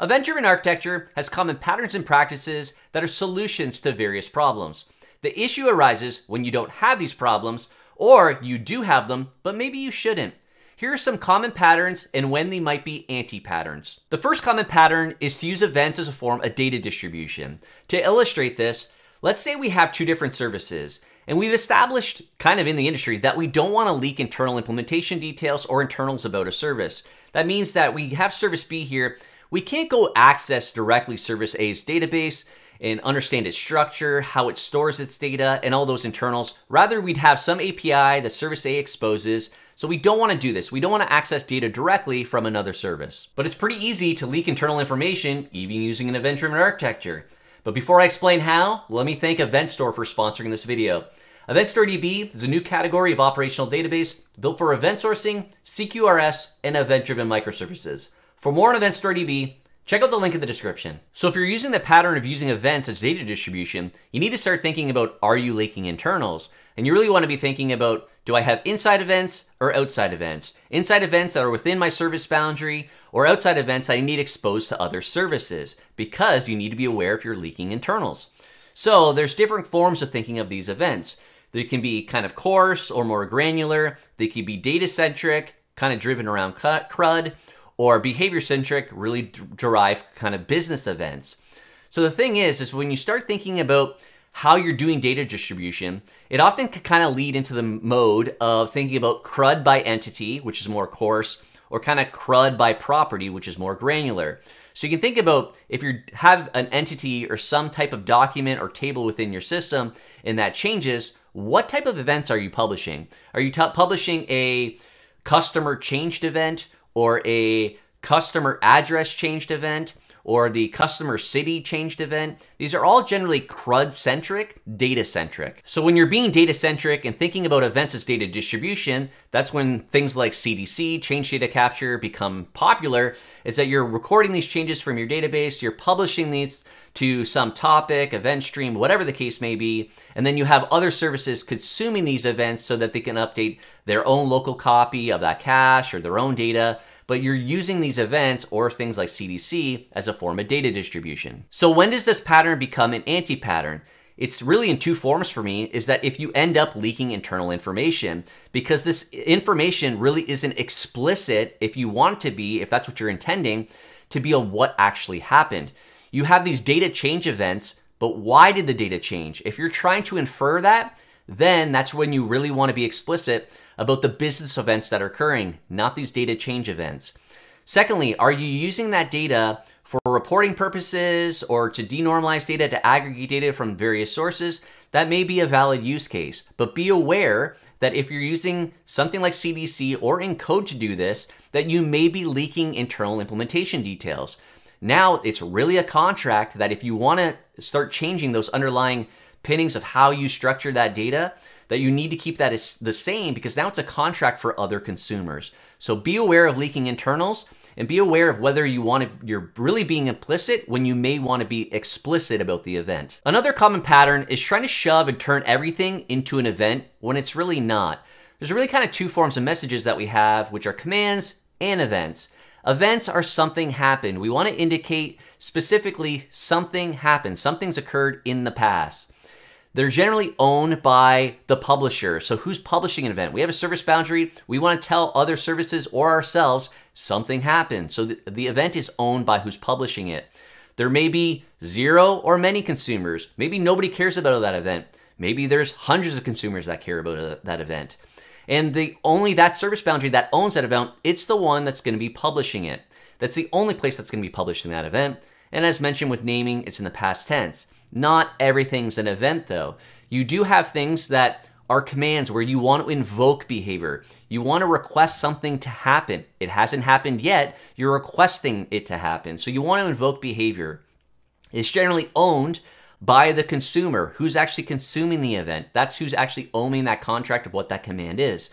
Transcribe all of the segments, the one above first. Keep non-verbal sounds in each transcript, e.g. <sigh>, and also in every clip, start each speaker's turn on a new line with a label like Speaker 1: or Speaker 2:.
Speaker 1: Event-driven architecture has common patterns and practices that are solutions to various problems. The issue arises when you don't have these problems, or you do have them, but maybe you shouldn't. Here are some common patterns and when they might be anti-patterns. The first common pattern is to use events as a form of data distribution. To illustrate this, let's say we have two different services, and we've established kind of in the industry that we don't want to leak internal implementation details or internals about a service. That means that we have service B here, we can't go access directly service A's database and understand its structure, how it stores its data, and all those internals. Rather, we'd have some API that Service A exposes. So we don't want to do this. We don't want to access data directly from another service. But it's pretty easy to leak internal information, even using an event-driven architecture. But before I explain how, let me thank EventStore for sponsoring this video. EventStoreDB is a new category of operational database built for event sourcing, CQRS, and event-driven microservices. For more on EventStoreDB, Check out the link in the description. So if you're using the pattern of using events as data distribution, you need to start thinking about are you leaking internals? And you really want to be thinking about do I have inside events or outside events? Inside events that are within my service boundary or outside events I need exposed to other services because you need to be aware if you're leaking internals. So there's different forms of thinking of these events. They can be kind of coarse or more granular. They can be data centric, kind of driven around CRUD, or behavior centric, really derive kind of business events. So the thing is, is when you start thinking about how you're doing data distribution, it often can kind of lead into the mode of thinking about CRUD by entity, which is more coarse, or kind of CRUD by property, which is more granular. So you can think about if you have an entity or some type of document or table within your system and that changes, what type of events are you publishing? Are you publishing a customer changed event or a customer address changed event or the customer city changed event. These are all generally CRUD centric, data centric. So when you're being data centric and thinking about events as data distribution, that's when things like CDC, change data capture, become popular. Is that you're recording these changes from your database, you're publishing these to some topic, event stream, whatever the case may be, and then you have other services consuming these events so that they can update their own local copy of that cache or their own data but you're using these events or things like CDC as a form of data distribution. So when does this pattern become an anti-pattern? It's really in two forms for me is that if you end up leaking internal information, because this information really isn't explicit if you want to be, if that's what you're intending, to be on what actually happened. You have these data change events, but why did the data change? If you're trying to infer that, then that's when you really want to be explicit about the business events that are occurring, not these data change events. Secondly, are you using that data for reporting purposes or to denormalize data, to aggregate data from various sources? That may be a valid use case, but be aware that if you're using something like CDC or ENCODE to do this, that you may be leaking internal implementation details. Now it's really a contract that if you want to start changing those underlying pinnings of how you structure that data, that you need to keep that as the same because now it's a contract for other consumers. So be aware of leaking internals and be aware of whether you want to you're really being implicit when you may want to be explicit about the event. Another common pattern is trying to shove and turn everything into an event when it's really not. There's really kind of two forms of messages that we have, which are commands and events. Events are something happened. We want to indicate specifically something happened, something's occurred in the past. They're generally owned by the publisher. So who's publishing an event? We have a service boundary. We want to tell other services or ourselves something happened. So the, the event is owned by who's publishing it. There may be zero or many consumers. Maybe nobody cares about that event. Maybe there's hundreds of consumers that care about uh, that event. And the only that service boundary that owns that event, it's the one that's going to be publishing it. That's the only place that's going to be publishing that event. And as mentioned with naming, it's in the past tense. Not everything's an event though. You do have things that are commands where you want to invoke behavior. You want to request something to happen. It hasn't happened yet. You're requesting it to happen. So you want to invoke behavior. It's generally owned by the consumer who's actually consuming the event. That's who's actually owning that contract of what that command is.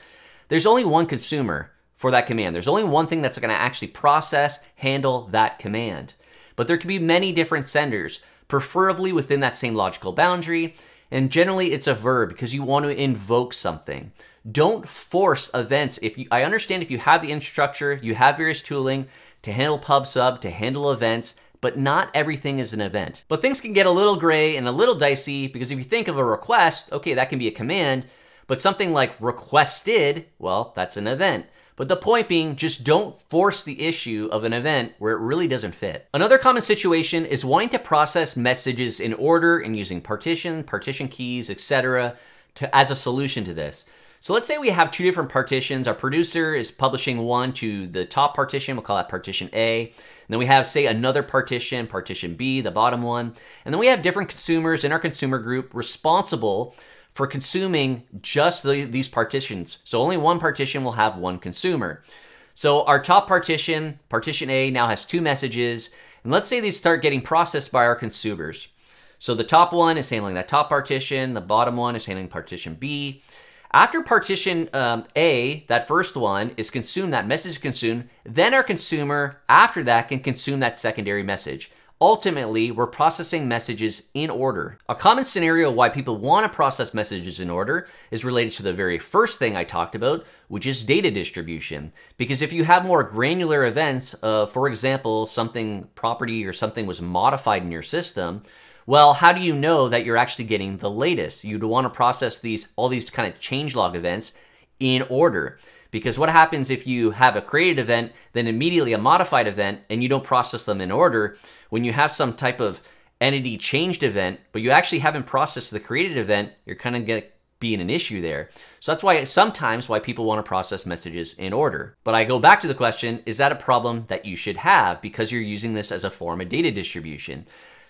Speaker 1: There's only one consumer for that command. There's only one thing that's going to actually process, handle that command. But there could be many different senders preferably within that same logical boundary. And generally, it's a verb because you want to invoke something. Don't force events. If you, I understand if you have the infrastructure, you have various tooling to handle pub sub, to handle events, but not everything is an event. But things can get a little gray and a little dicey because if you think of a request, okay, that can be a command, but something like requested, well, that's an event. But the point being, just don't force the issue of an event where it really doesn't fit. Another common situation is wanting to process messages in order and using partition, partition keys, etc. as a solution to this. So let's say we have two different partitions. Our producer is publishing one to the top partition, we'll call that partition A. And then we have, say, another partition, partition B, the bottom one. And then we have different consumers in our consumer group responsible for consuming just the, these partitions. So only one partition will have one consumer. So our top partition, partition A, now has two messages. And let's say these start getting processed by our consumers. So the top one is handling that top partition, the bottom one is handling partition B. After partition um, A, that first one is consumed, that message consumed, then our consumer, after that, can consume that secondary message. Ultimately, we're processing messages in order. A common scenario why people want to process messages in order is related to the very first thing I talked about, which is data distribution. Because if you have more granular events, uh, for example, something property or something was modified in your system, well, how do you know that you're actually getting the latest? You'd want to process these all these kind of changelog events in order. Because what happens if you have a created event, then immediately a modified event, and you don't process them in order? when you have some type of entity changed event, but you actually haven't processed the created event, you're kind of going to be in an issue there. So that's why sometimes why people want to process messages in order. But I go back to the question, is that a problem that you should have because you're using this as a form of data distribution?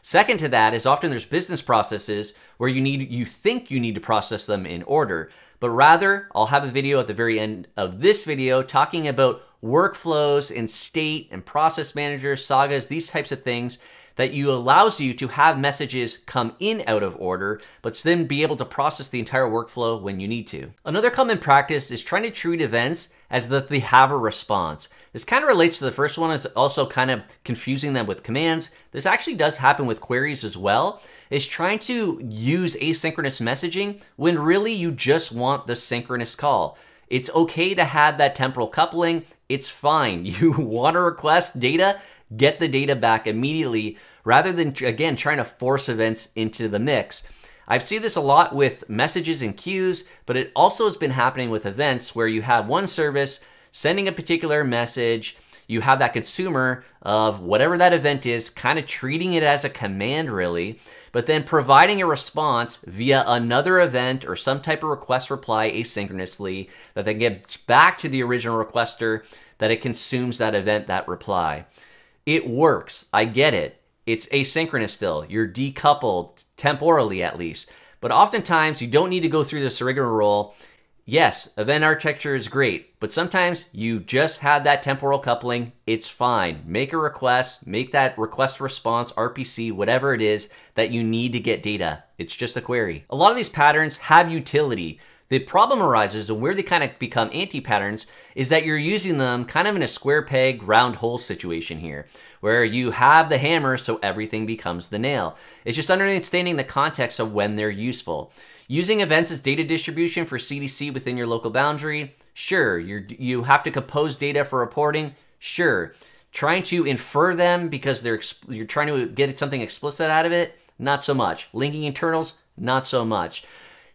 Speaker 1: Second to that is often there's business processes where you need you think you need to process them in order, but rather I'll have a video at the very end of this video talking about workflows and state and process managers, sagas, these types of things that you allows you to have messages come in out of order, but then be able to process the entire workflow when you need to. Another common practice is trying to treat events as that they have a response. This kind of relates to the first one, is also kind of confusing them with commands. This actually does happen with queries as well, is trying to use asynchronous messaging when really you just want the synchronous call. It's okay to have that temporal coupling. It's fine. <laughs> You want to request data, get the data back immediately rather than, again, trying to force events into the mix. I've seen this a lot with messages and queues, but it also has been happening with events where you have one service sending a particular message. You have that consumer of whatever that event is, kind of treating it as a command, really but then providing a response via another event or some type of request reply asynchronously that then gets back to the original requester that it consumes that event, that reply. It works. I get it. It's asynchronous still. You're decoupled temporally at least. But oftentimes you don't need to go through the this rigmarole Yes, event architecture is great, but sometimes you just have that temporal coupling. It's fine. Make a request, make that request response, RPC, whatever it is that you need to get data. It's just a query. A lot of these patterns have utility. The problem arises and where they kind of become anti-patterns is that you're using them kind of in a square peg, round hole situation here, where you have the hammer so everything becomes the nail. It's just understanding the context of when they're useful. Using events as data distribution for CDC within your local boundary, sure. you you have to compose data for reporting, sure. Trying to infer them because they're you're trying to get something explicit out of it, not so much. Linking internals, not so much.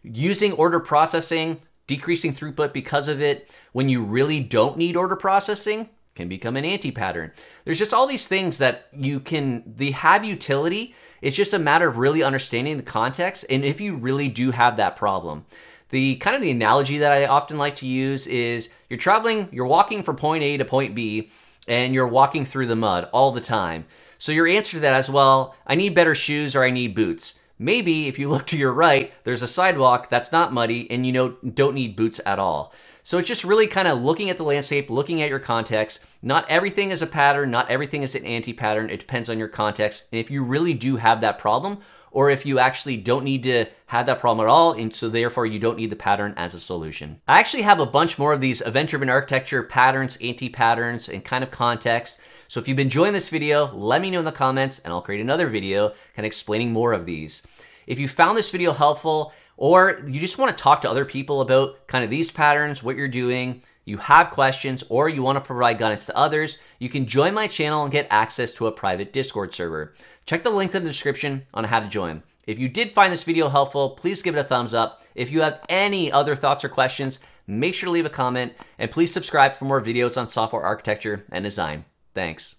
Speaker 1: Using order processing, decreasing throughput because of it, when you really don't need order processing, can become an anti-pattern. There's just all these things that you can, they have utility, it's just a matter of really understanding the context and if you really do have that problem. The kind of the analogy that I often like to use is you're traveling, you're walking from point A to point B, and you're walking through the mud all the time. So your answer to that as well, I need better shoes or I need boots. Maybe if you look to your right, there's a sidewalk that's not muddy and you know don't need boots at all. So it's just really kind of looking at the landscape, looking at your context. Not everything is a pattern, not everything is an anti-pattern. It depends on your context. And if you really do have that problem, or if you actually don't need to have that problem at all, and so therefore you don't need the pattern as a solution. I actually have a bunch more of these event-driven architecture patterns, anti-patterns, and kind of context. So if you've been enjoying this video, let me know in the comments and I'll create another video kind of explaining more of these. If you found this video helpful, or you just want to talk to other people about kind of these patterns, what you're doing, you have questions, or you want to provide guidance to others, you can join my channel and get access to a private Discord server. Check the link in the description on how to join. If you did find this video helpful, please give it a thumbs up. If you have any other thoughts or questions, make sure to leave a comment and please subscribe for more videos on software architecture and design. Thanks.